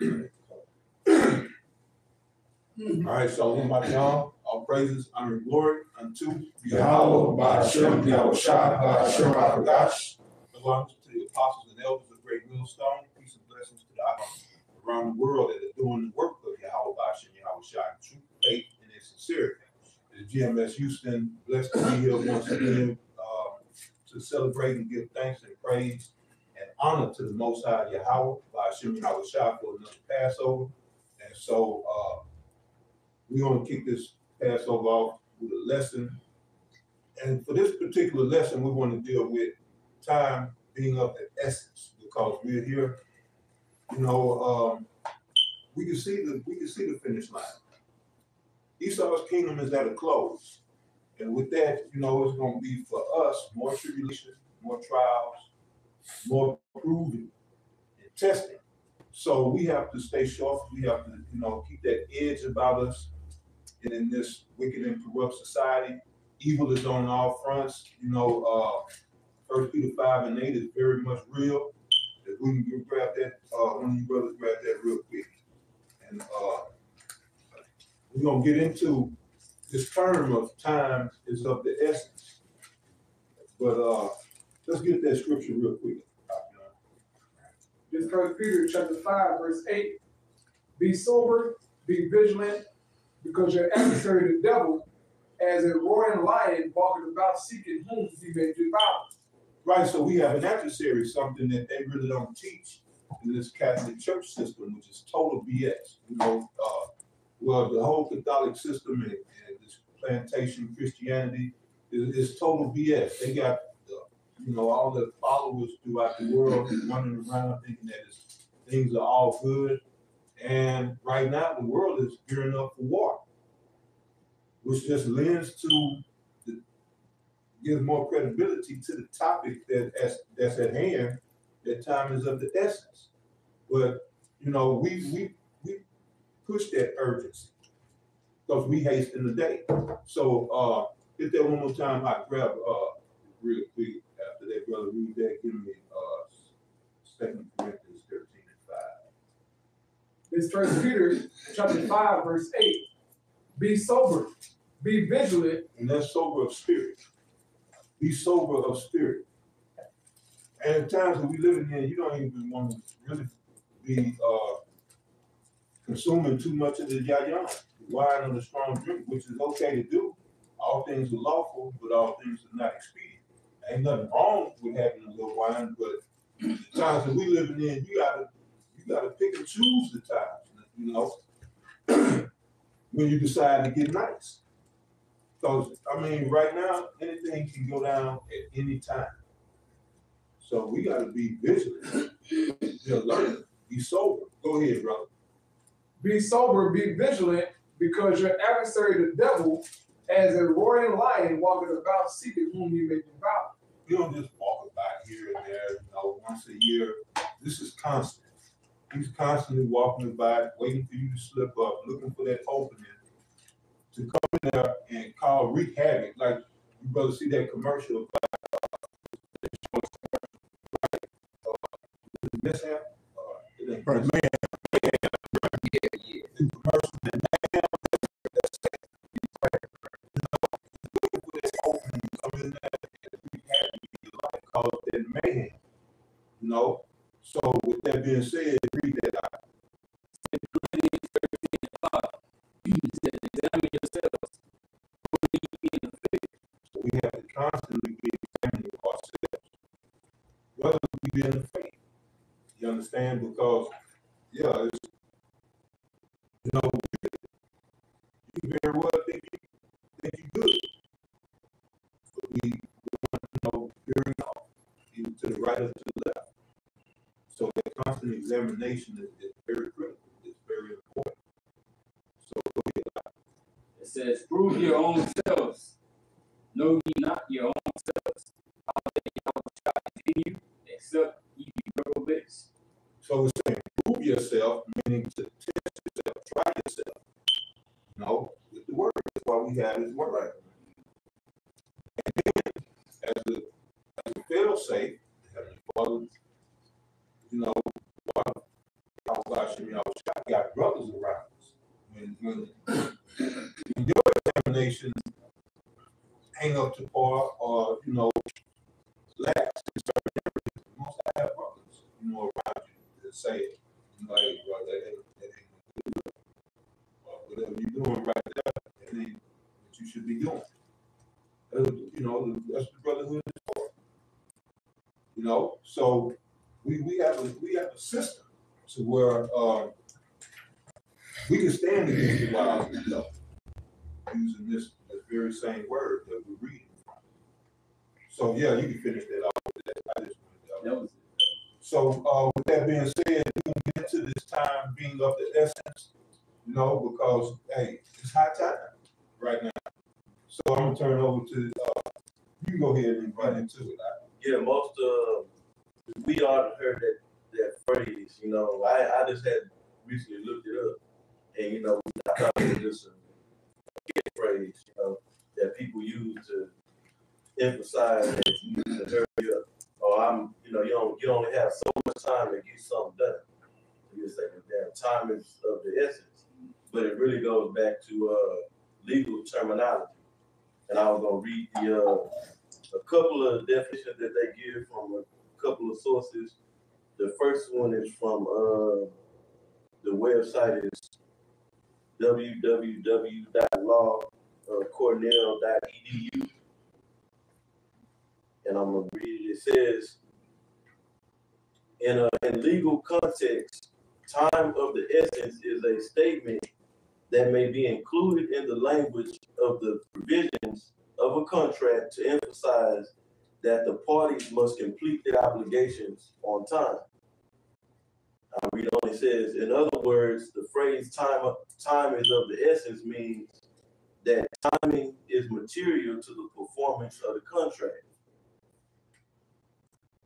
All right, so one by y'all, all praises, honor, and glory unto Yahweh, Ba'ashem, Yahweh Shai, Ba'ashem, Ba'agash. belongs to the apostles and elders of Great Millstone. Peace and blessings to the around the world that are doing the work of Yahweh Ba'ashem, Yahweh Shai, in true faith and in sincerity. The GMS Houston, blessed to be here once again um, to celebrate and give thanks and praise honor to the Most High Yahweh Ba'ashem, Yahweh Shai for another Passover. And so uh, we're going to kick this Passover off with a lesson. And for this particular lesson, we want to deal with time being of the essence because we're here. You know, um, we can see the we can see the finish line. Esau's kingdom is at a close, and with that, you know, it's going to be for us more tribulation, more trials, more proving and testing. So we have to stay sharp. We have to, you know, keep that edge about us. And in this wicked and corrupt society, evil is on all fronts. You know, uh, First Peter five and eight is very much real. If we can grab that, uh, one of you brothers grab that real quick. And uh, we're gonna get into this term of time is of the essence. But uh, let's get that scripture real quick. This first Peter chapter five, verse eight. Be sober, be vigilant, because your adversary the devil, as a roaring lion, walking about seeking whom he may devour. Right, so we have an adversary, something that they really don't teach in this Catholic church system, which is total BS. You know, uh, well, the whole Catholic system and, and this plantation Christianity is, is total BS. They got, you know, all the followers throughout the world running around thinking that things are all good. And right now, the world is gearing up for war, which just lends to gives more credibility to the topic that as, that's at hand. That time is of the essence. But you know, we we we push that urgency because we hasten the day. So uh hit that one more time. I grab uh real quick that, brother. Read that. Give me uh Second Corinthians thirteen and five. This first Peter chapter five, verse eight. Be sober, be vigilant, And that's sober of spirit. Be sober of spirit. And at times that we living in, you don't even want to really be uh, consuming too much of the yayan, wine or the strong drink, which is okay to do. All things are lawful, but all things are not expedient. Ain't nothing wrong with having a little wine, but the times that we living in, you gotta you gotta pick and choose the times, you know, when you decide to get nice. Because I mean, right now, anything can go down at any time. So we got to be vigilant, be alert, be sober. Go ahead, brother. be sober, be vigilant, because your adversary the devil, as a roaring lion, walking about seeking whom he may devour. You don't just walk about here and there, you know, once a year. This is constant. He's constantly walking about, waiting for you to slip up, looking for that opening to come in there and call wreak havoc. Like you brother see that commercial about uh, uh, mishap. Uh, ain't Right, the commercial to the right or to the left. So the constant examination is, is very critical, it's very important. So. It says, prove your own selves. Know ye not your own selves. How that Yahweh shall in you, except ye be reprobates. So it's saying prove yourself, meaning to test yourself, try yourself. No, with the word. That's why we have his word. We all heard that that phrase. You know, I I just had recently looked it up, and you know, I thought it was just a phrase. You know, that people use to emphasize that you need to hurry up, or I'm. You know, you don't you only have so much time to get something done. You just well, damn, time is of the essence. But it really goes back to uh, legal terminology, and I was gonna read the. Uh, a couple of definitions that they give from a couple of sources. The first one is from uh, the website is www.lawcornell.edu. And I'm gonna read it. It says, in a in legal context, time of the essence is a statement that may be included in the language of the provisions of a contract to emphasize that the parties must complete their obligations on time. I read on, it says, in other words, the phrase time, time is of the essence means that timing is material to the performance of the contract.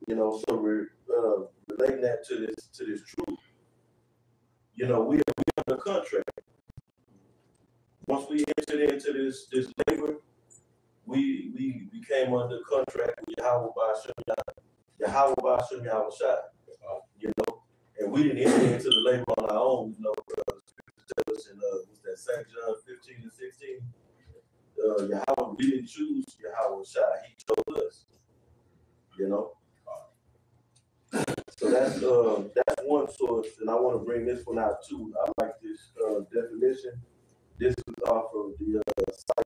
You know, so we're, uh, relating that to this, to this truth. You know, we are, we under contract. Once we entered into this, this we we became under contract with Yahweh Ba'ashem Yahweh Ba'ashem Yahweh Shai, you know, and we didn't enter into the labor on our own, you know, scripture tells us in uh, that Saint John fifteen and sixteen. Uh, Yahweh, we didn't choose Yahweh Shai, He chose us, you know. So that's uh that's one source, and I want to bring this one out too. I like this uh, definition. This is off of the uh, site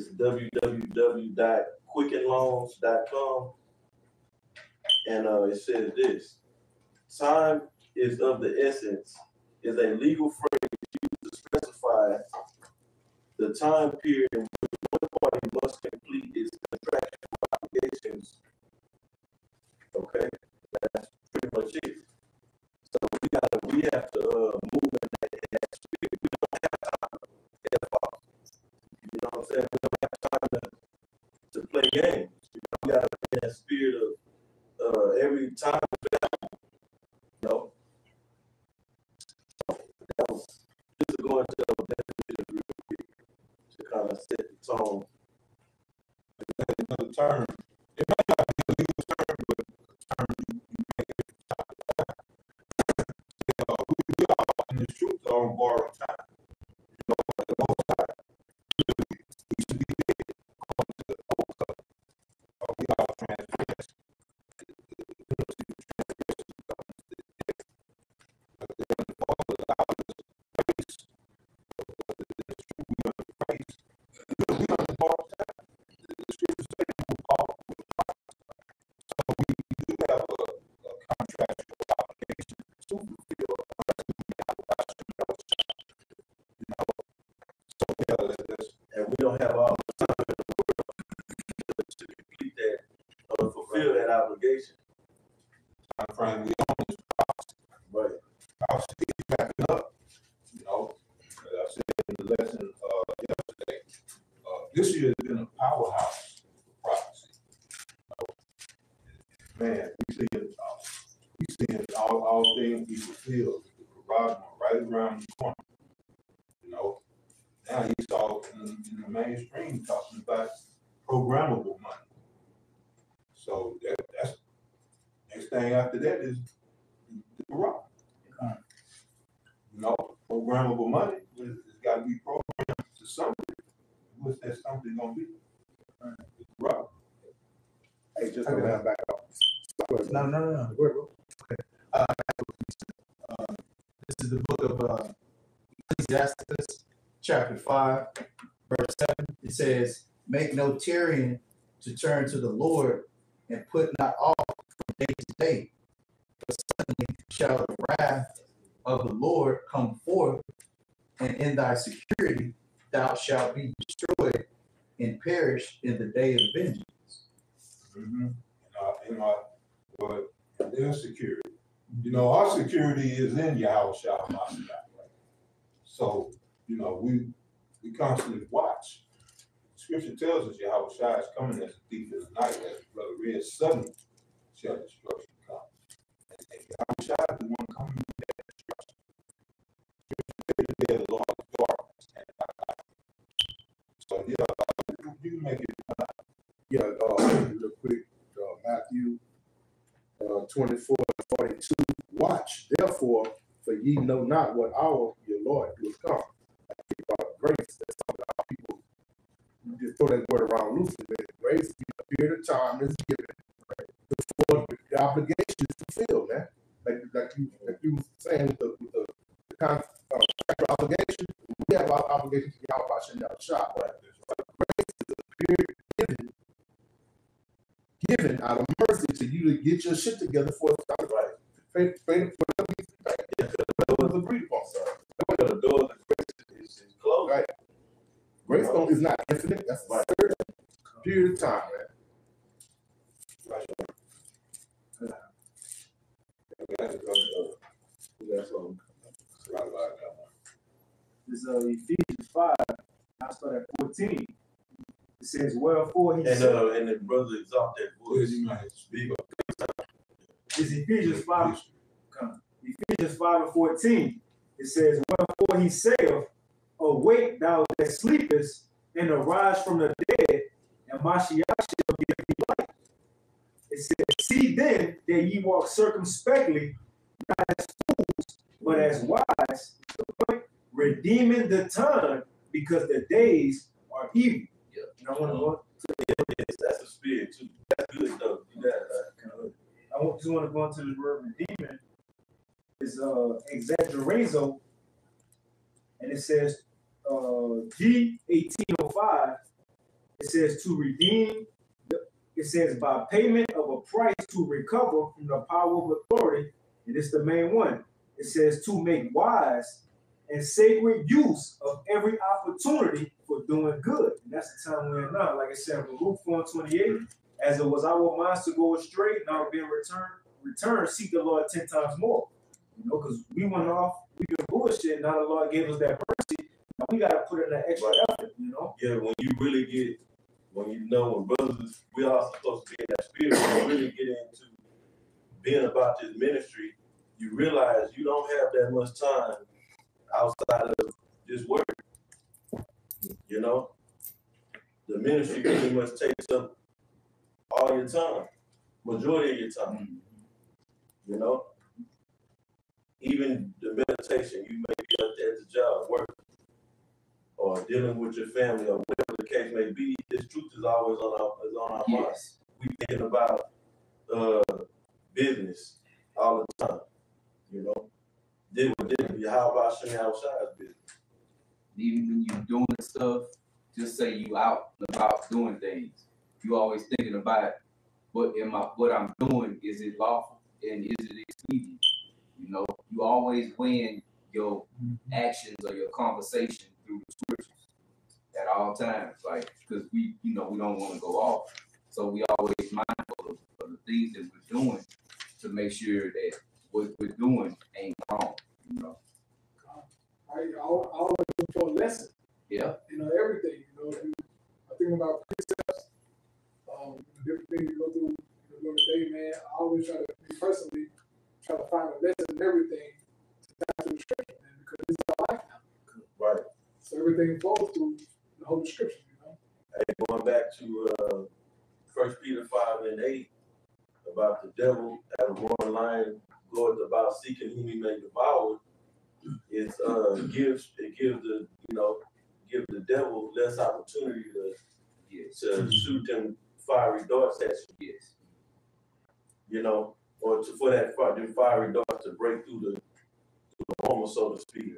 it's www.quickenloans.com. And uh, it says this time is of the essence is a legal phrase used to specify the time period in which one party must complete its contractual obligations. Okay, that's pretty much it. So we gotta, we have to uh, move in that, that You know what I'm saying? We don't have time to, to play games. You know, we gotta be in that spirit of uh, every time. You know? So that was just to go into the definition real quick to kind of set the tone. Another term, it might not be a legal term, but a term you, you make time. Uh, we, we all in this truth on borrowed time. You know, the most high, we we don't have 5, verse 7, it says, Make no tyranny to turn to the Lord and put not off from day to day. For suddenly shall the wrath of the Lord come forth, and in thy security thou shalt be destroyed and perish in the day of vengeance. Mm-hmm. In, our, in their security. You know, our security is in Yahweh Shah So, you know, we we constantly watch. Scripture tells us Yahweh Shah is coming as a thief in the night, as Brother Red suddenly shall destruction come. And and Yahweh Shah is the one coming that destruction. The Lord darkness and light. So, yeah, uh, you you make it Yeah, uh, real quick, uh, Matthew, uh, twenty-four forty-two, watch therefore, for ye know not what hour your Lord will come. I think about grace, that's something our people, you just throw that word around loosely, man, grace, period of time is given, right, before the obligation is fulfilled, man. Like, like you, like you was saying with the, with the, the con, uh, obligation, we have our obligation to get out by Chanel shop, right? Grace is a period given given out of mercy to you to get your shit together for done right. Faith, faith, whatever you think, yeah, whatever was agreed upon, sir. The door of the grace is, is closed. Right. Grace don't, is not infinite, that's a certain period of time, man. That's, that's, right about that one. This uh, Ephesians five, I start at fourteen. It says, "Wherefore he And said." uh, and the brother exalt that Where's voice. you might speak up? It's Ephesians five. Ephesians five and fourteen. It says, "Wherefore he saith, Awake, thou that sleepest, and arise from the dead, and Mashiach shall give thee light." It says, "See then that ye walk circumspectly, not as fools, but as wise, redeeming the time, because the days are evil." And I want to go Yes, that's a spirit too. That's good. You got that. I want, just want to go into the word redeeming. It's uh exagorazo, and it says uh G eighteen oh five. It says to redeem. It says by payment of a price to recover from the power of authority, and it's the main one. It says to make wise and sacred use of every opportunity for doing good. And that's the time we're in now. Like I said, in Luke 4 and 28, as it was our minds to go astray, now being returned, return, seek the Lord ten times more. You know, because we went off, we been bullshit, now the Lord gave us that mercy. We gotta put in that extra effort, you know. Yeah, when you really get, when you know, when brothers, we all supposed to be in that spirit, when you really get into being about this ministry, you realize you don't have that much time outside of this work. You know? The ministry pretty much takes up all your time, majority of your time. You know? Even the meditation, you may be at the, at the job, work, or dealing with your family, or whatever the case may be, this truth is always on our, is on our minds. We thinking about, uh, business all the time, you know? Did what did, how about Shani outside's business? even when you're doing stuff, just say you out and about doing things. You always thinking about what am I what I'm doing, is it lawful and is it expedient? You know, you always win your actions or your conversation through the scriptures at all times. Like because we you know we don't want to go off. So we always mindful of, of the things that we're doing to make sure that what we're doing ain't wrong. You know. I, I always look for a lesson. Yeah. you know, everything, you know, I think about precepts, um, different things you go through during the day, man. I always try to, me personally, try to find a lesson in everything to tie to the scripture, man, because this is our life now. Right. So everything flows through the whole scripture, you know. Hey, going back to, uh, First Peter five and eight, about the devil, as a roaring lion, goeth about seeking whom he may devour. It's, uh, gives, it gives the, you know, give the devil less opportunity to, Yes, to shoot them fiery darts at you, yes, you know, or to, for that, fi- them fiery darts to break through the, through the armor, so to speak.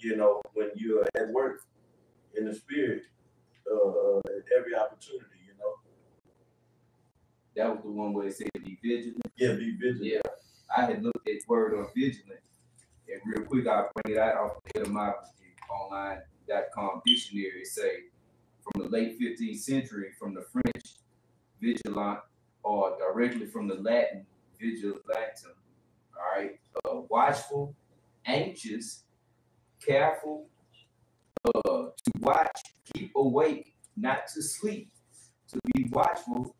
You know, when you're at work in the spirit, uh, uh, at every opportunity, you know, that was the one where it said be vigilant. yeah, be vigilant. Yeah, I had looked at word on vigilant, and real quick, I'll bring it out off the head of my online.com dictionary. It say from the late fifteenth century, from the French vigilant, or directly from the Latin vigilantum. All right, uh, watchful, anxious, careful, uh, to watch, keep awake, not to sleep, to be watchful,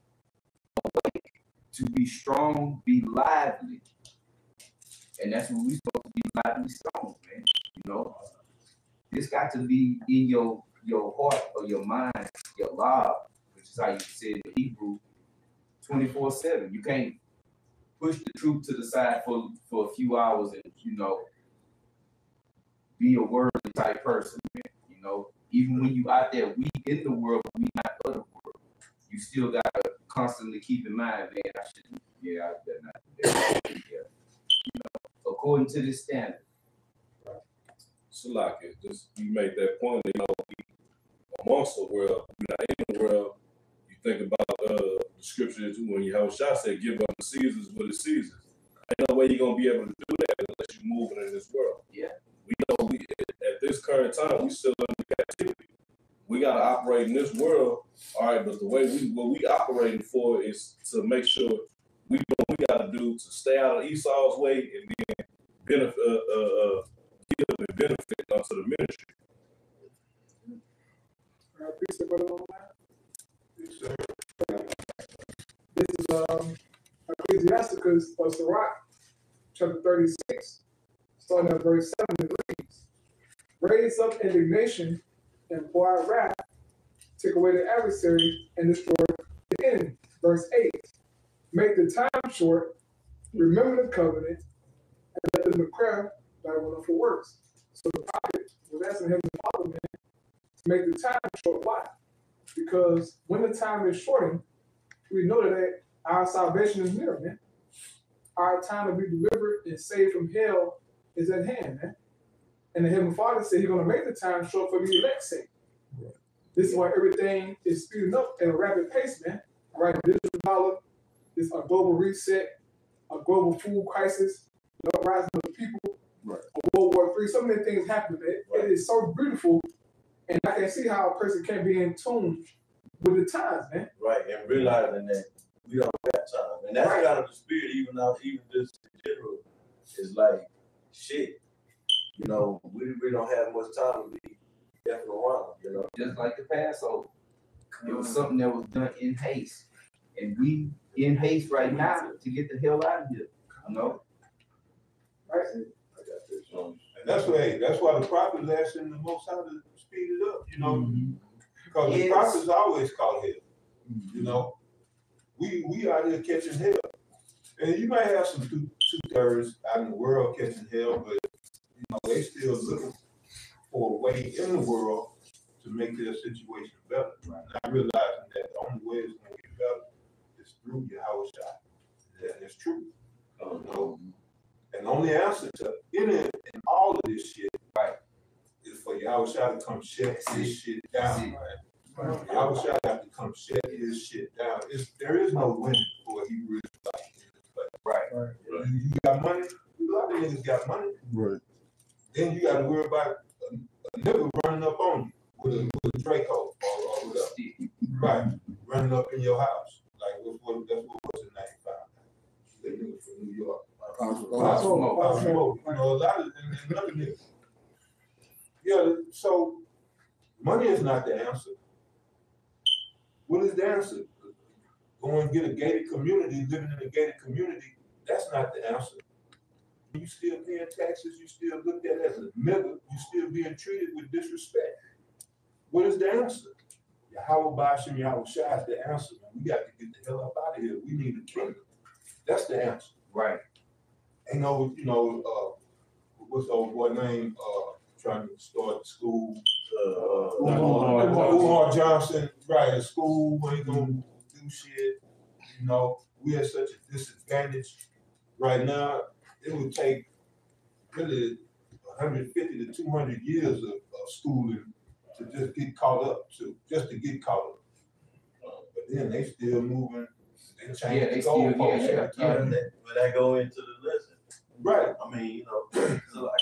awake, to be strong, be lively. And that's what we're supposed to be lively strong, man. You know, this got to be in your your heart or your mind, your love, which is how you say it in Hebrew, 24-7. You can't push the truth to the side for for a few hours and you know be a worldly type person, man. Know, even when you out there weak in the world, we not of the world, you still gotta constantly keep in mind, man, I shouldn't, yeah, I better not do that. Yeah. You know, according to this standard. Salaki, just you make that point, you know, we amongst the world, you're not in the world. You think about uh the scriptures when you have shot said, give up the Caesars what is Caesars. Ain't no way you're gonna be able to do that unless you're moving in this world. Yeah. We know we at this current time we still We gotta operate in this world, all right, but the way we what we operating for is to make sure we we gotta do to stay out of Esau's way and then benefit uh, uh, uh give benefit unto the ministry. This is um, Ecclesiasticus or Sirach, chapter 36, starting at verse 7, it reads, Raise up indignation and pour out wrath, take away the adversary and destroy the enemy. Verse 8, Make the time short, remember the covenant, and let them declare thy wonderful works. So the prophet was asking him, Father, man, to make the time short. Why? Because when the time is shortened, we know that our salvation is near, man. Our time to be delivered and saved from hell is at hand, man. And the Heavenly Father said He's going to make the time short for the elect's sake. This is why everything is speeding up at a rapid pace, man. All right, this is dollar, this a global reset, a global food crisis, the uprising of the people, Right. World War Three. So many things happen. It, it is so beautiful, and I can see how a person can be in tune with the times, man. Right, and realizing that we don't got time. And that's Right. kind of the spirit, even now, even just in general, is like, shit, you know, we, we don't have much time to be effing around, you know? just like the Passover. It was mm. something that was done in haste. And we in haste right now to get the hell out of here. You know? Right? I got this. And that's why, hey, that's why the prophets asking the most how to speed it up, you know, mm-hmm. because the Yes. prophets always call hell, mm-hmm. you know. We, we out here catching hell. And you might have some two, two thirds out in the world catching hell, but, you know, they still looking for a way in the world to make their situation better. Not realizing that the only way it's gonna get better is through Yahweh Shai. That is true. Um, you know, and the only answer to any and all of this shit, right, is for Yahweh Shai to come shut this shit down, right? Yahweh Shai have to come shut his shit down. It's, there is no winning for a Hebrew Israelite in this place. Right. Right. You, you got money, a lot of niggas got money, Right. Then you gotta worry about a, a nigga running up on you with a, with a Draco or, whatever. Right, running up in your house, like what, what, that's what was in ninety-five. They niggas from New York. You know, a lot of, niggas. Yeah, so, money is not the answer. What is the answer? Go and get a gated community, living in a gated community, that's not the answer. You still paying taxes, you still looked at as a nigga, you still being treated with disrespect. What is the answer? Yahweh Bashim Yahweh Shai is the answer. man. We got to get the hell up out of here. We need a kingdom. That's the answer. Right. Ain't no, you know, uh, what's the old boy name, uh, trying to start the school? Uh, Umar Umar Johnson, right, at school, ain't gonna do shit, you know, we at such a disadvantage. Right now, it would take really hundred fifty to two hundred years of, of schooling to just get caught up to, just to get caught up. Uh, But then they still moving, they Yeah, change they the still- yeah, goalposts yeah, every yeah, time. that- when I go into the lesson, Right, I mean, you know, so like,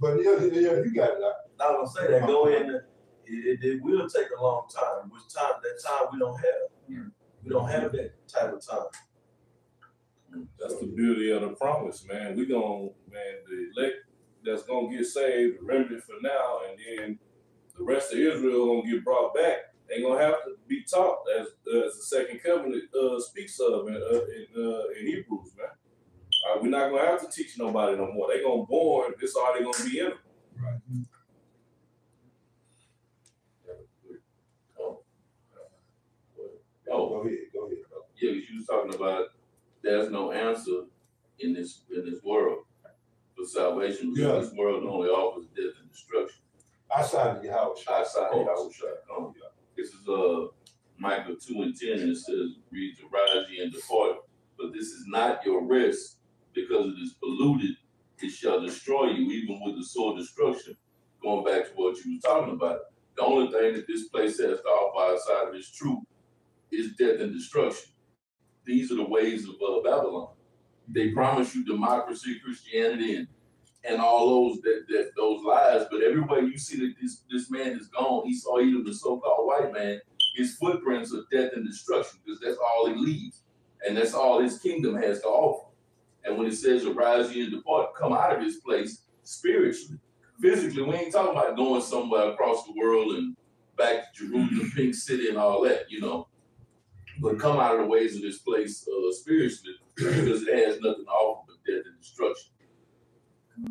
but yeah, yeah, yeah, you got it, like, I was gonna say that go in, it, it, it will take a long time, which time, that time we don't have. We don't have that type of time. That's the beauty of the promise, man. We gon' man, the elect that's gonna get saved, the remnant for now, and then the rest of Israel gonna get brought back. They gonna have to be taught as as the second covenant uh, speaks of in uh, in, uh, in Hebrews, man. Uh, we're not gonna have to teach nobody no more. They gonna born. This already gonna be in them. Oh, go ahead, go ahead. bro. yeah, 'cause you was talking about there's no answer in this in this world for salvation. Yeah. This world only offers death and destruction. Outside of house. Outside of Yahushua. Um, This is uh Micah two and ten, and it says, reads, arise ye and depart, but this is not your rest, because it is polluted, it shall destroy you, even with the sword destruction. Going back to what you was talking about, the only thing that this place has to offer outside of its truth is death and destruction. These are the ways of uh, Babylon. They promise you democracy, Christianity, and and all those that, that those lies. But everywhere you see that this this man is gone, Esau Edom, the so-called white man, his footprints are death and destruction because that's all he leaves, and that's all his kingdom has to offer. And when it says arise ye and depart, come out of his place spiritually, physically. We ain't talking about going somewhere across the world and back to Jerusalem, Pink City, and all that, you know. But come out of the ways of this place uh, spiritually because it has nothing to offer but death and destruction.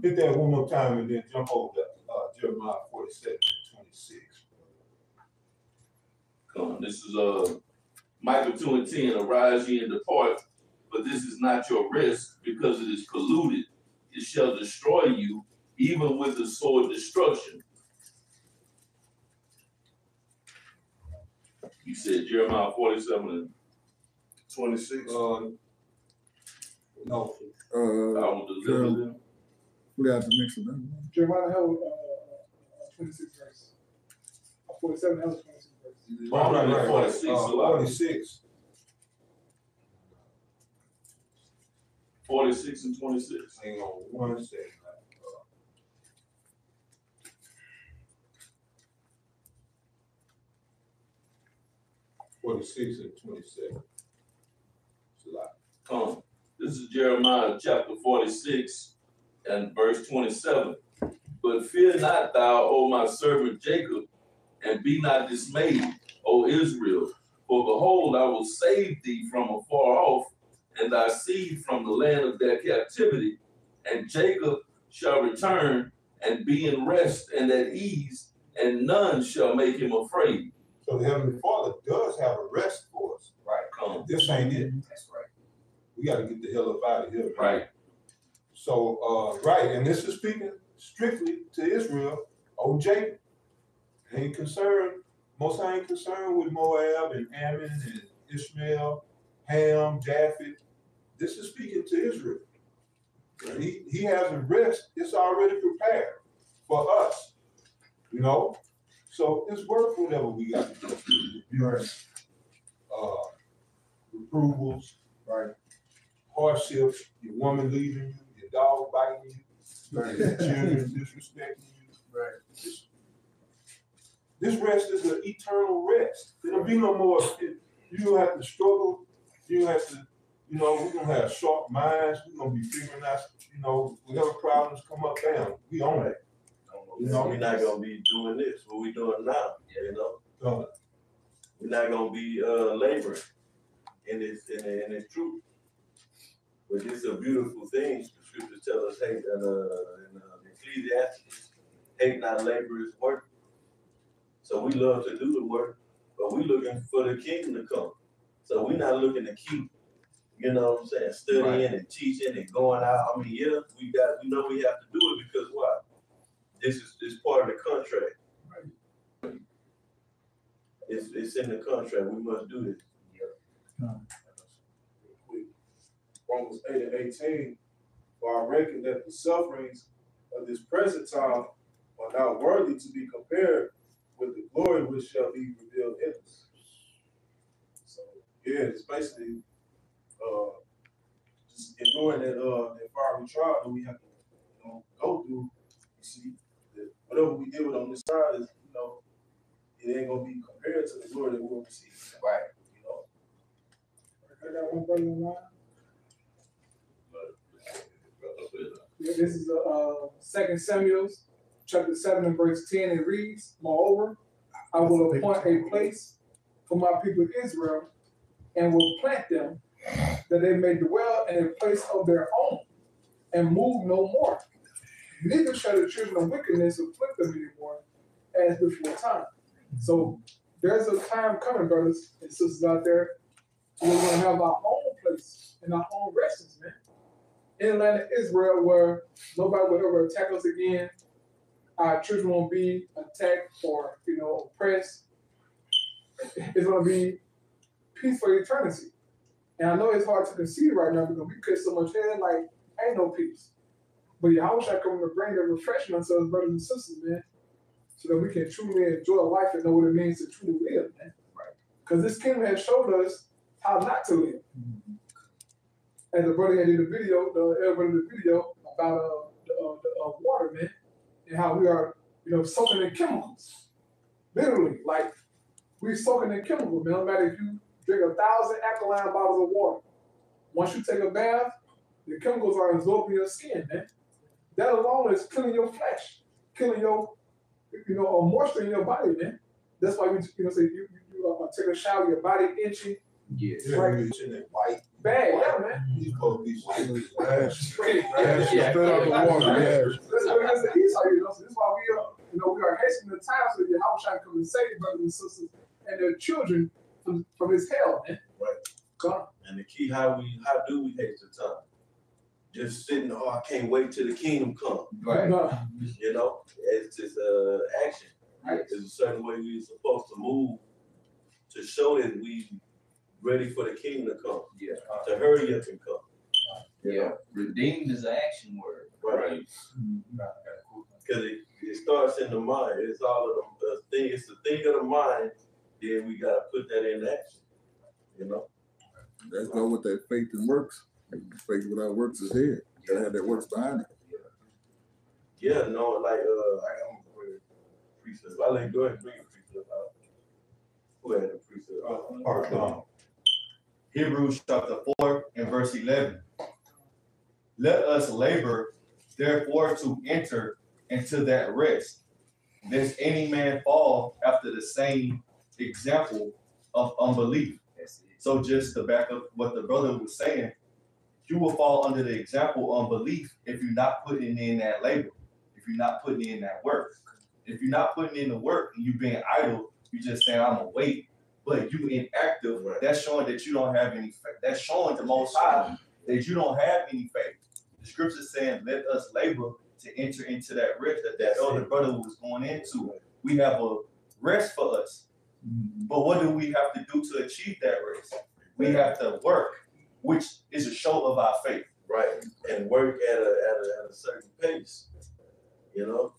Hit that one more time and then jump over to, uh, Jeremiah forty-seven and twenty-six. Come on, this is uh Micah two and ten, arise ye and depart, but this is not your rest, because it is polluted. It shall destroy you, even with the sword destruction. You said Jeremiah forty-seven and Twenty-six. Uh, no, Uh, I will deliver them. we have to mix it up. Jeremiah held, uh, uh, twenty-six verse. Uh, Forty-seven held twenty-six verse. right, right, right, 46, uh, a lot. forty-six. Forty-six and twenty-six. Hang on one second. 46 and 27. Come. this is Jeremiah chapter 46 and verse 27. But fear not thou, O my servant Jacob, and be not dismayed, O Israel. For behold, I will save thee from afar off, and thy seed from the land of their captivity. And Jacob shall return and be in rest and at ease, and none shall make him afraid. So the Heavenly Father does have a rest for us. Right, come. This ain't it. That's right. We gotta get the hell up out of here. Right. So, uh, right, and this is speaking strictly to Israel, Jacob. Ain't concerned, most ain't concerned with Moab and Ammon and Ishmael, Ham, Japheth. This is speaking to Israel. He, he has a rest, it's already prepared for us, you know? So it's worth whatever we got to go through. Right. Uh, reprovals, Right. hardships, your woman leaving you, your dog biting you, Right. your children disrespecting you. Right. This- This rest is an eternal rest. There'll be no more, you don't have to struggle, you don't have to, you know, we're gonna have sharp minds, we're gonna be figuring out, you know, whatever problems come up down, we own it. You know, We're not gonna be doing this, what we doing now, you know? We're not gonna be, uh, laboring in its in, in this truth. But is a beautiful thing, the scriptures tell us, hey, that, uh, in, uh, Ecclesiastes, hate not laborers work. So we love to do the work, but we looking for the kingdom to come. So we're not looking to keep you know what I'm saying, studying Right. and teaching and going out. I mean, yeah, we got, we know we have to do it because why? This is, this part of the contract. It's, it's in the contract, we must do this. Romans eight and eighteen, for I reckon that the sufferings of this present time are not worthy to be compared with the glory which shall be revealed in us. So, yeah, it's basically, uh, just enduring that, uh, that fiery trial that we have to, you know, go through. You see, whatever we deal with on this side is, you know, it ain't gonna be compared to the glory that we'll receive. Right. You know, I got one brother in line. Yeah, this is uh, Second Samuel, chapter seven and verse ten. It reads, "Moreover, I will appoint a place for my people Israel, and will plant them, that they may dwell in a place of their own, and move no more. Neither shall the children of wickedness afflict them anymore, as before time." So there's a time coming, brothers and sisters out there, we're gonna have our own place and our own residence, man in the land of Israel where nobody will ever attack us again. Our children won't be attacked or, you know, oppressed. It's gonna be peace for eternity. And I know it's hard to conceive right now because we cut so much hair, like ain't no peace. But wish I could bring the refreshment to us, brothers and sisters, man, so that we can truly enjoy life and know what it means to truly live, man. Right. Because this kingdom has showed us how not to live and the brother that did the video, the brother did the video about uh, the, uh, the uh, water, man, and how we are, you know, soaking in chemicals. Literally, like we're soaking in chemicals, man. No matter if you drink a thousand alkaline bottles of water, once you take a bath, the chemicals are absorbed in your skin, man. That alone is killing your flesh, killing your, you know, uh, moisture in your body, man. That's why we, you know, say you, you, you uh, take a shower, your body itchy, Yes. Yeah, Right. you should have white. bad, yeah, man. You supposed to be white. Ash, Straight, ash, straight out the water, yeah. That's what it is to Esau, you know. So this is why we are, you know, we are hastening the time so that Yahweh come and save brothers and sisters and their children from, from his hell, man. Right. God. And the key, how we, how do we hate the time? Just sitting, oh, I can't wait till the kingdom come, Right. God. you know? It's just, uh, action. Right. There's a certain way we're supposed to move to show that we ready for the kingdom to come, Yeah. to hurry up and come. Yeah. Redeemed is an action word. Right. Cause it, it starts in the mind. It's all of the, the thing, it's the thing of the mind, then we gotta put that in action, you know? That's not what that faith and works. Faith without works is dead. You gotta have that works behind it. Yeah, no, like, uh, I am with precept. I like, go ahead and bring the precept out. Who had the precept? All right, um, Hebrews chapter four and verse eleven. Let us labor therefore to enter into that rest, lest any man fall after the same example of unbelief. So just to back up what the brother was saying, you will fall under the example of unbelief if you're not putting in that labor, if you're not putting in that work. If you're not putting in the work and you being idle, you just saying, I'm gonna wait, but you inactive, Right. that's showing that you don't have any faith. That's showing the most high that you don't have any faith. The scripture is saying, let us labor to enter into that rest that that other brother was going into. We have a rest for us. Mm-hmm. But what do we have to do to achieve that rest? We have to work, which is a show of our faith. Right, and work at a, at a, at a certain pace, you know?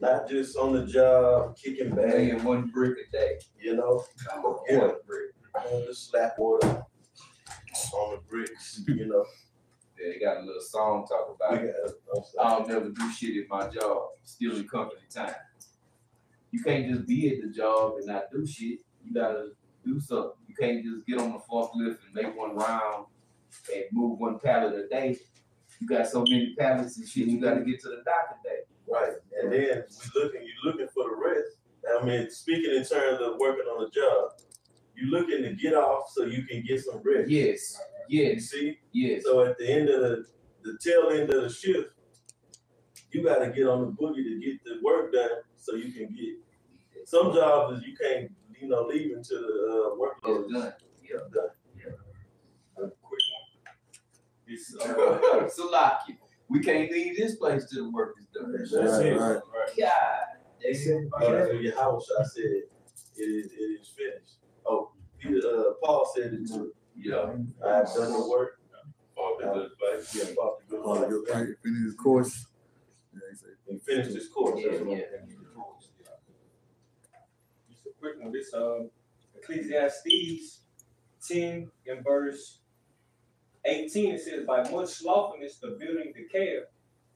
Not just on the job, kicking back, Laying one brick a day. you know? Yeah. Yeah. On the slap water, on the bricks, you know? Yeah, they got a little song talk about got, I'm sorry. I'll never do shit at my job, stealing company time. You can't just be at the job and not do shit. You gotta do something. You can't just get on the forklift and make one round and move one pallet a day. You got so many pallets and shit, you gotta get to the dock a day. Right, and then we looking, You're looking for the rest. I mean, speaking in terms of working on the job, you're looking to get off so you can get some rest. Yes, Yes. You see, yes. so at the end of the, the tail end of the shift, you gotta get on the boogie to get the work done so you can get. Some jobs is you can't, you know, leave until the uh, workload It's is done. Yeah. done. It's, uh, Salaki. We can't leave this place till the work is done. That's Right, it. right. God. they said by Uh, that. so Yahweh Shah said, it is, it is finished. Oh, Peter, uh, Paul said it too. Yeah. I have done the work. All the good fight. Yeah, fought the good Oh, fight. your finish his course. Yeah, he finished his course. That's what I'm- Just a quick one, this, um, Ecclesiastes ten and verse eighteen, it says, by much slothfulness the building decayeth,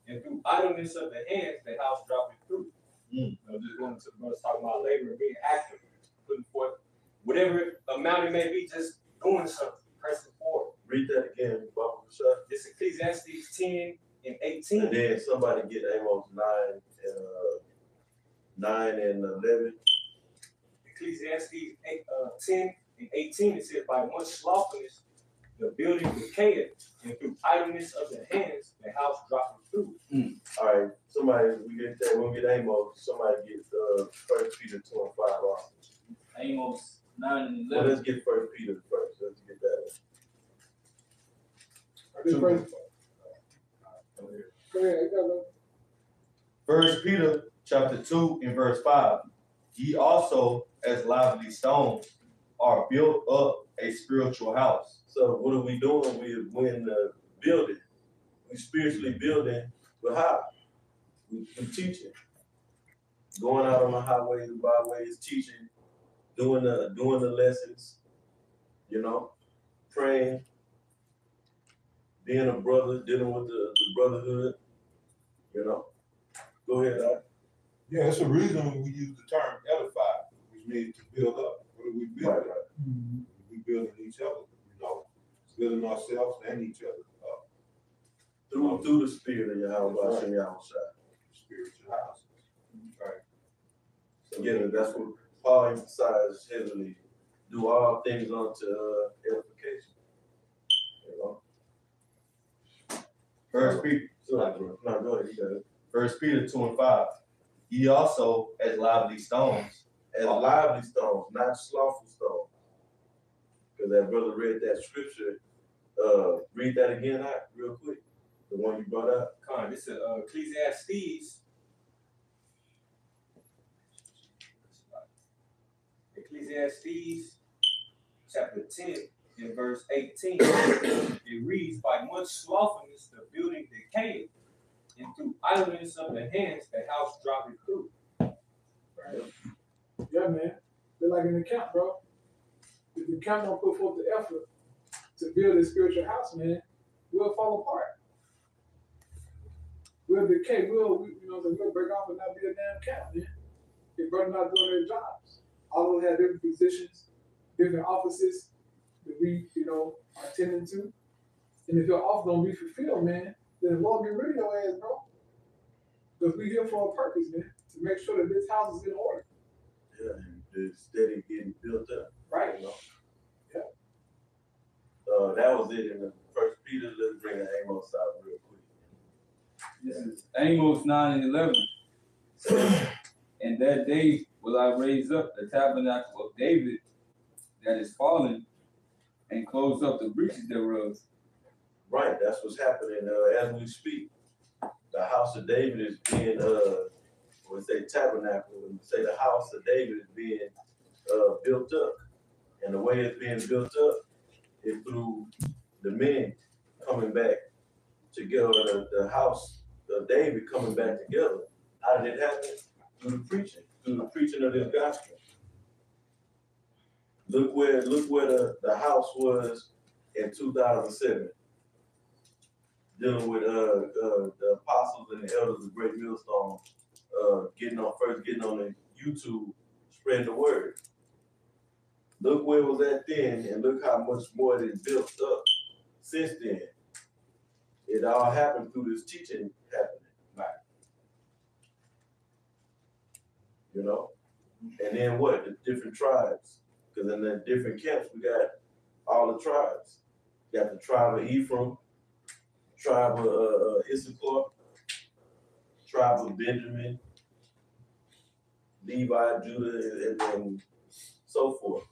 and through idleness of the hands the house droppeth through. Mm. Know, just going to the verse talking about labor and being active, putting forth whatever amount it may be, just doing something, pressing forward. Read that again, Shah. This Ecclesiastes ten and And eighteen, then somebody get Amos nine and, uh, nine and eleven. Ecclesiastes eight, uh, ten and eighteen, it says, by much slothfulness the building decayeth, and through idleness of the hands the house droppeth through. All right, somebody, we get that, when we get Amos, somebody get, uh, First Peter two and five also. Amos nine and Well, eleven. let's get First Peter first, let's get that. I just pray. Go ahead, you gotta go. First Peter chapter two and verse five. Ye also, as lively stones, are built up a spiritual house. So what are we doing? We, in the uh, building, we spiritually building, but how? We, we teaching. Going out on the highways and byways, teaching, doing the, doing the lessons, you know, praying, being a brother, dealing with the, the brotherhood, you know. Go ahead. Yeah, that's the reason we use the term edify, which means to build up. What are we Right, building? right. We building each other, you know, building ourselves and each other up, Through, through the spirit of Yahweh, Hashem Yahweh Shai. spiritual houses. Right. Again, that's what Paul emphasized heavily, do all things unto uh, edification. You know? First Peter, So, no, go ahead, you got it. First Peter two and five. Ye also, as lively stones, As lively stones, not slothful stones. Cause that brother read that scripture, uh, read that again, out real quick, the one you brought up. Con, this is uh, Ecclesiastes. Ecclesiastes chapter ten and verse eighteen. It reads, By much slothfulness the building decayeth, and through idleness of the hands the house droppeth through. Right. Yeah, man. They're like an account, bro. If the account don't put forth the effort to build a spiritual house, man, we'll fall apart. We'll decay. We'll, we, you know, we'll break off and not be a damn camp, man. If brothers not doing their jobs. All of them have different positions, different offices that we, you know, are tending to. And if your office don't be fulfilled, man, then the Lord get rid of your ass, bro. Because we here for a purpose, man, to make sure that this house is in order. Yeah, and it's steady getting built up, Right. you know? Yeah. Uh, that was it in the first Peter, let's bring the Amos out real quick. This is Amos nine and eleven. And that day will I raise up the tabernacle of David that is fallen and close up the breaches thereof. Right, that's what's happening, uh, as we speak. The house of David is being, uh, we say tabernacle, and say the house of David is being, uh, built up. And the way it's being built up is through the men coming back together, the, the house of David coming back together. How did it happen? Through the preaching, through the preaching of this gospel. Look where, look where the, the house was in two thousand seven dealing with uh, uh the apostles and the elders of Great Millstone, uh getting on first getting on the YouTube, spreading the word. Look where it was at then, and look how much more it built up since then. It all happened through this teaching happening. Right. You know? And then what? The different tribes. Because in the different camps, we got all the tribes. You got the tribe of Ephraim, tribe of uh, uh, Issachar, tribe of Benjamin, Levi, Judah, and, and so forth.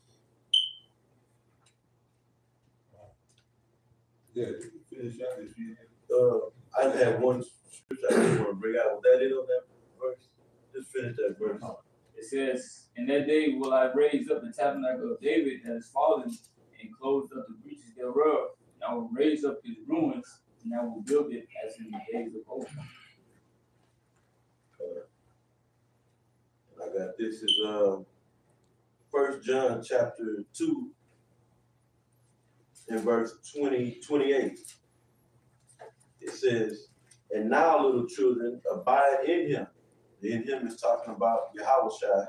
Yeah, you can finish out this year. Uh, I had one scripture I just wanna bring out. Was that it on that verse? Just finish that verse. It says, In that day will I raise up the tabernacle of David that is fallen, and close up the breaches thereof. And I will raise up his ruins, and I will build it as in the days of old. I got this is uh First John chapter two and verse 20, 28. It says, And now, little children, abide in him. In him is talking about Yahweh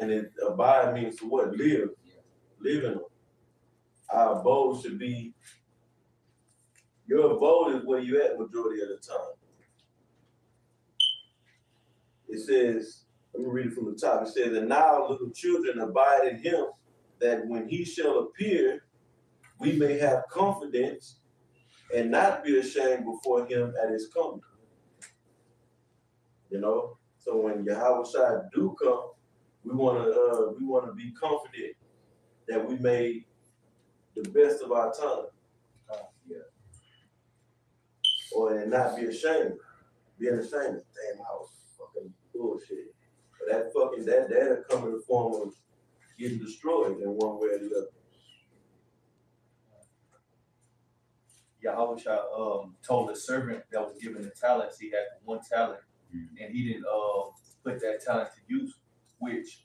And it abide means to what? Live. Live in him. Our abode should be your vote is where you at majority of the time. It says, let me read it from the top. It says, And now, little children, abide in him, that when he shall appear, we may have confidence and not be ashamed before him at his coming. You know, so when Yahweh Shai do come, we wanna uh we wanna be confident that we made the best of our time. Yeah. Or and not be ashamed. Being ashamed, damn, I was fucking bullshit. But that fucking that that'll come in the form of getting destroyed in one way or the other. yeah Yahweh um told the servant that was given the talents, he had one talent, and he didn't uh put that talent to use, which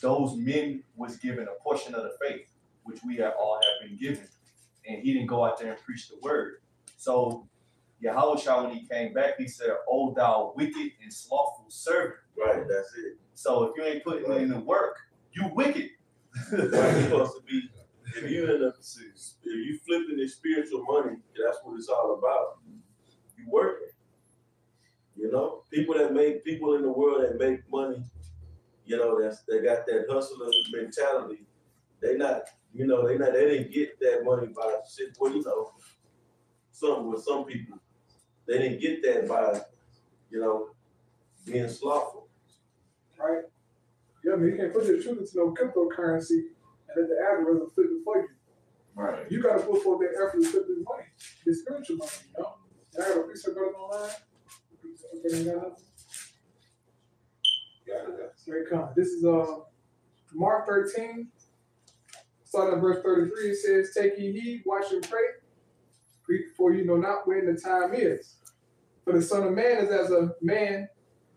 those men was given a portion of the faith, which we have all have been given, and he didn't go out there and preach the word. So Yahweh when he came back, he said, "Oh thou wicked and slothful servant." Right, that's it. So if you ain't putting in the work, you wicked. That's supposed to be if you in a if you flipping this spiritual money, that's what it's all about. You working. You know, people that make people in the world that make money, you know, that's they got that hustler mentality. They not, you know, they not they didn't get that money by shit. Well, you know, some with some people, they didn't get that by, you know, being slothful. right? Yeah, I mean, you can't put your truth into no cryptocurrency and let the algorithm flip it for you. Right. You gotta put forth that effort to flip this money, this spiritual money, you know? And I got a research going online. Okay, got nothing? Got it. Here it comes. This is uh Mark 13, starting at verse 33. It says, Take ye heed, watch and pray, for you know not when the time is. For the Son of Man is as a man,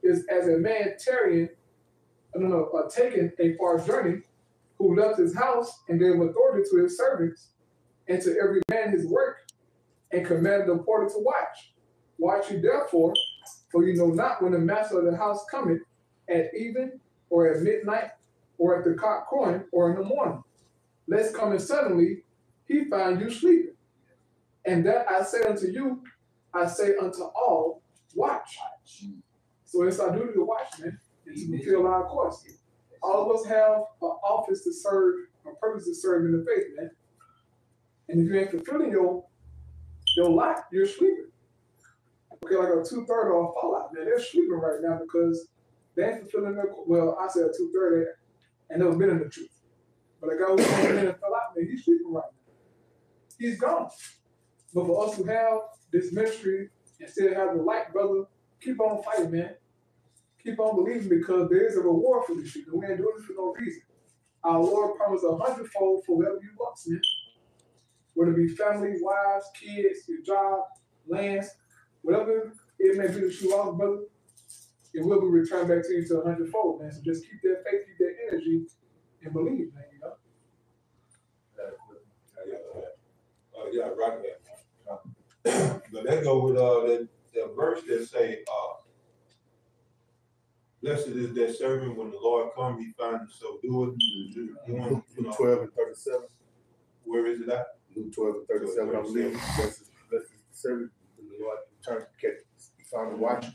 is as a man tarrying, I don't know, uh, taking a far journey, who left his house and gave authority to his servants, and to every man his work, and commanded the porter to watch. Watch you therefore, for you know not when the master of the house cometh, at even, or at midnight, or at the cock crowing, or in the morning. Lest coming suddenly, he find you sleeping. And that I say unto you, I say unto all, watch. So it's our duty to watch, man, and to fulfill our course. All of us have an office to serve, a purpose to serve in the faith, man. And if you ain't fulfilling your your lot, you're sleeping. Okay, like a two third or a fallout, man, they're sleeping right now because they ain't fulfilling their. Well, I said two third, and never been in the truth. But a guy who came in and fell out, man, he's sleeping right now. He's gone. But for us to have this ministry and still have the light, brother, keep on fighting, man. Keep on believing because there is a reward for this shit. We ain't doing this for no reason. Our Lord promised a hundredfold for whatever you want, man. Whether it be family, wives, kids, your job, lands, whatever it may be that you want, brother, it will be returned back to you to a hundredfold, man. So just keep that faith, keep that energy, and believe, man, you know? Uh, yeah, right there. But that go with, uh, that, that verse that say, uh, blessed is that servant when the Lord come, he find him so doing, doing, you Luke know, twelve and thirty-seven, where is it at? Luke twelve and thirty-seven, I believe, blessed is blessed is the servant, when the Lord returns to catch, he found the watch.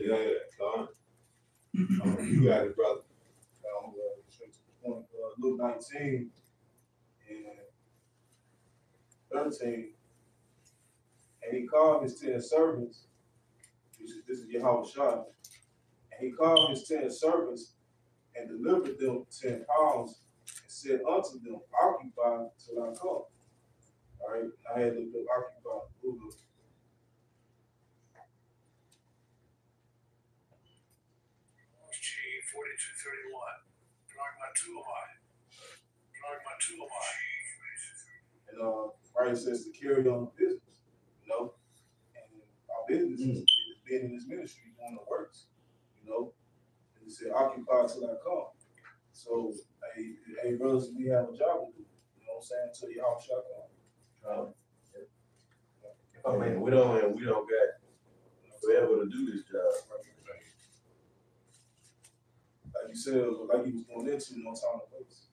Yeah, yeah, uh, you got it, brother. um, uh, straight to the point, uh, Luke nineteen and thirteen. And he called his ten servants, this is, this is Yahweh Shai, and he called his ten servants and delivered them ten pounds and said unto them, occupy till I come. All right, I had looked up occupy, Google. Forty-two thirty-one, pragmateuomai. Pragma two of mine. And, uh, right, says to carry on the business, you know? And our business is, is being in this ministry, doing the works, you know? And it said occupy till I come. So, hey, hey, brothers, we have a job to do, you know what I'm saying, till the house shall come. Um, I mean, we don't, we don't got forever to do this job. Like you said, like you was going into no time and place.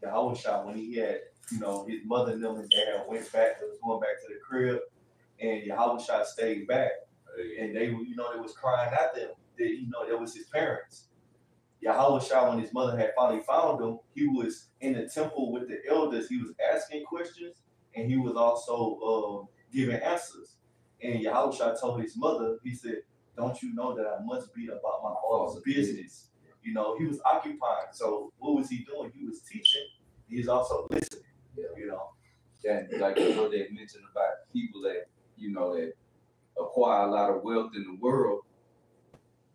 The whole shot when he had, you know, his mother and them and dad went back, they was going back to the crib, and Yahweh Shai stayed back. And they, were, you know, they was crying at them. That, you know, that was his parents. Yahweh Shai when his mother had finally found him, he was in the temple with the elders. He was asking questions and he was also um, giving answers. And Yahweh told his mother, he said, Don't you know that I must be about my father's business? You know, he was occupying. So what was he doing? He was teaching. He's also listening. You know. And like you know, they mentioned about people that you know that acquire a lot of wealth in the world,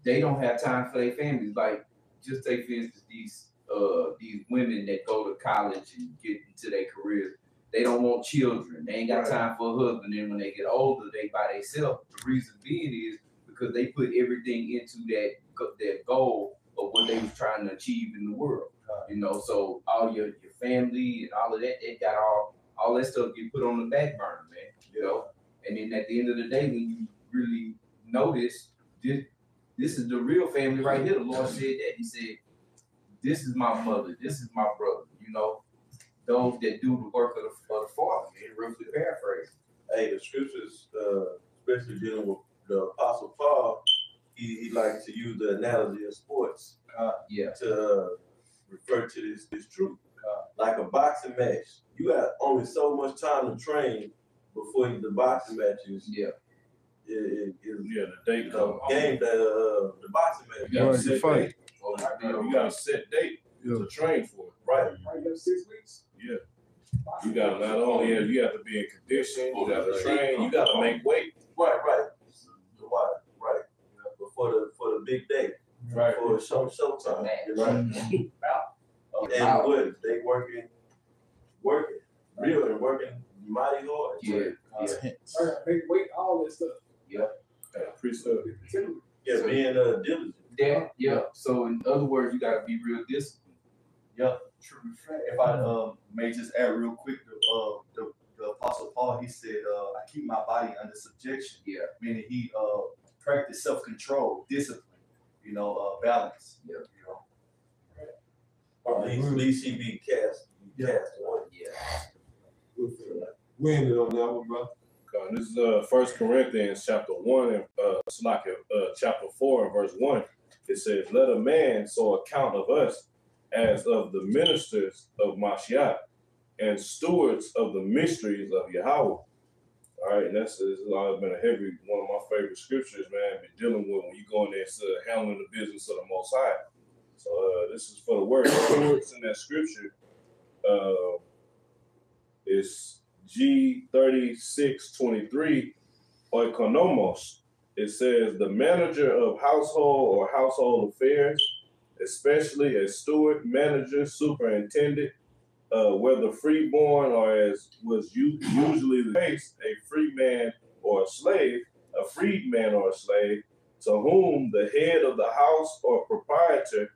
they don't have time for their families. Like just take for instance these uh these women that go to college and get into their careers. They don't want children. They ain't got Right. time for a husband. And when they get older, they by themselves. The reason being is because they put everything into that that goal of what they was trying to achieve in the world. You know, so all your your family and all of that, they got all all that stuff get put on the back burner, man. You know, and then at the end of the day, when you really notice this, this is the real family right here. The Lord said that. He said, "This is my mother. This is my brother." You know, those that do the work of the, of the Father. Man, roughly paraphrase. Hey, the scriptures, uh, especially dealing with the apostle Paul, he, he likes to use the analogy of sports. Yeah. To uh, refer to this, this truth. like a boxing match, you have only so much time to train before the boxing matches. Yeah. It, it, it, Yeah, the date you know, come. game the uh, the boxing match. You got a Right, you set fight. date. You got a set date to train for it. Right. Right, you have six weeks. Yeah. You gotta not only have, you have to be in condition, you gotta train, you gotta make weight. Right, right. Right, right. You know, before the for the big day. Right. For show showtime. Right. Mm-hmm. And what they working, working, really working mighty hard. Yeah. Yeah. Right, make weight, all that stuff. Yeah. Precept. Yeah, being uh, diligent. That, yeah. So in other words, you gotta be real disciplined. Yep, true. If I um may just add real quick, the uh the, the apostle Paul he said, uh I keep my body under subjection. Yeah. Meaning he uh practiced self-control, discipline, you know, uh balance. Yeah. You know. At least, at least he be cast, be cast away. Yeah. We ended on that one, bro. This is uh First Corinthians chapter one and uh Slock uh chapter four and verse one. It says, "Let a man so account of us as of the ministers of Mashiach and stewards of the mysteries of Yahweh." All right, and that's been a heavy one of my favorite scriptures, man. Been dealing with when you go in there instead of handling the business of the Most High. So uh, this is for the word stewards in that scripture. Uh, it's G thirty six twenty three, oikonomos. It says the manager of household or household affairs, especially a steward, manager, superintendent, uh, whether freeborn or as was usually the case, a free man or a slave, a freedman or a slave, to whom the head of the house or proprietor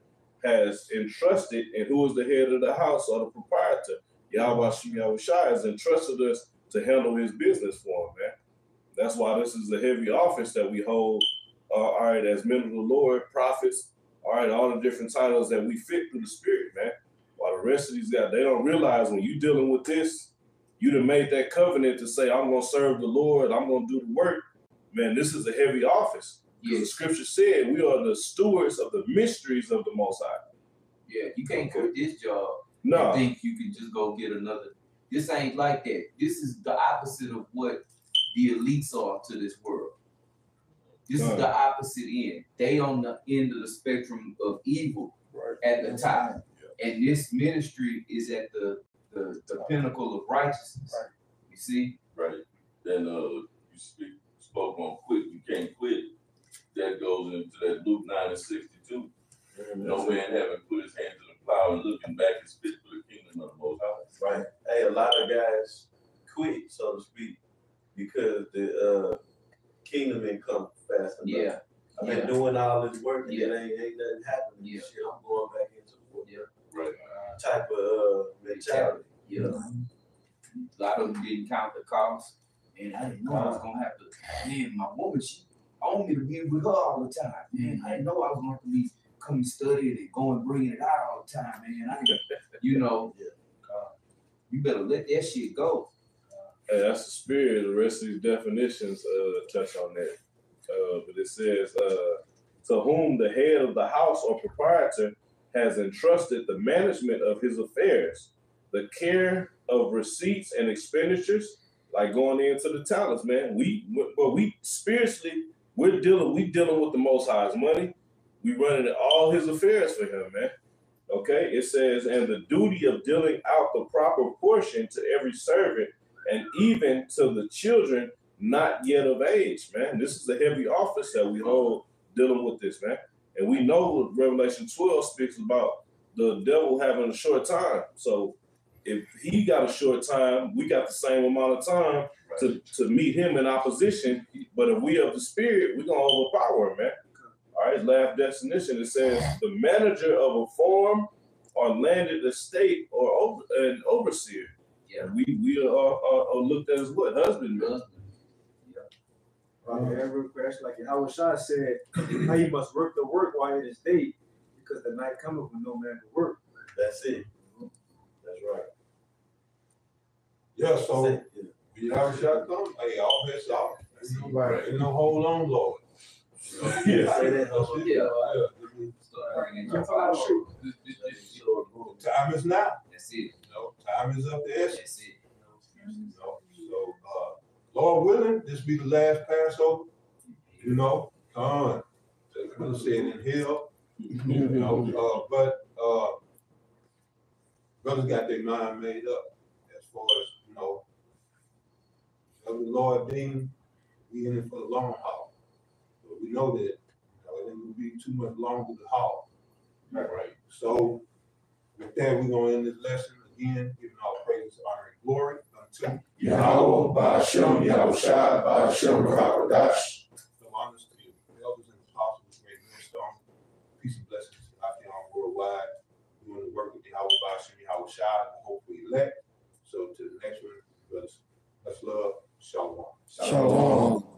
has entrusted, and who is the head of the house or the proprietor? Yahweh Shai has entrusted us to handle his business for him, man. That's why this is a heavy office that we hold, uh, all right, as men of the Lord, prophets, all right, all the different titles that we fit through the spirit, man. Rest of these guys, they don't realize when you're dealing with this, you done made that covenant to say, I'm gonna serve the Lord, I'm gonna do the work. Man, this is a heavy office. Because the scripture said we are the stewards of the mysteries of the Most High. Yeah, you can't quit this job. No. And think you can just go get another. This ain't like that. This is the opposite of what the elites are to this world. This is the opposite end. They on the end of the spectrum of evil at the top. And this ministry is at the, the, the pinnacle of righteousness. You see? Right. Then uh you speak spoke on quit, you can't quit. That goes into that Luke nine and sixty-two. No man having put his hand to the plow and looking back is fit for the kingdom of the most high. Right. Hey, a lot of guys quit, so to speak, because the uh kingdom ain't come fast enough. Yeah. I've been yeah. doing all this work and Yeah. it ain't, ain't nothing happening. Yeah. Shit, I'm going back into the Yeah. Right. type of uh mentality. Yeah. A lot of them didn't count the cost. And I didn't know I was gonna have to, man, my woman, she I want me to be with her all the time. Man, I didn't know I was gonna have to be coming studying and going bringing it out all the time, man. I you know, uh, you better let that shit go. And that's the spirit. The rest of these definitions uh, touch on that. Uh, but it says, uh, to whom the head of the house or proprietor has entrusted the management of his affairs, the care of receipts and expenditures, like going into the talents, man. We, but we spiritually, we're dealing, we dealing with the Most High's money. We running all His affairs for Him, man. Okay, it says, and the duty of dealing out the proper portion to every servant and even to the children not yet of age, man. This is a heavy office that we hold dealing with this, man. And we know Revelation 12 speaks about the devil having a short time. So if he got a short time, we got the same amount of time to, to meet him in opposition. But if we of the spirit, we're gonna overpower him, man. All right, last definition it says the manager of a farm or landed estate or over, an overseer. Yeah. We we are, are, are looked at as what husbandmen. Right, and um, real question, like Howard Shah said, how you must work the work while it is day, because the night cometh when no man can work. That's it. Mm-hmm. That's right. Yeah, so That's it. we have a shotgun, hey, all bets off. Right. Ain't no hold on, Lord. Yeah. Say that, That's it. Yeah. Yeah. Start bringing That's all I shoot. Time is now, That's it. you know, time is up to essence. That's it. You know, so, uh, Lord willing, this be the last Passover, you know, come, I'm gonna say it in hell, you know, uh, but, uh, brothers got their mind made up as far as, you know, the Lord being, we in it for the long haul. But we know that, you know, it ain't gonna be too much longer to haul. Right. So, with that, we're gonna end this lesson again, giving all praise, honor, and glory unto Yahweh, Ba'ashem, Yahushua, Ba'ashem, Rakadash. No honors to the elders and apostles, great millstone. Peace and blessings out there on worldwide, doing the work of Yahweh Bashim, Yahweh Shai, and hopefully elect. So to the next one, brothers, let's love, shalom. Shalom.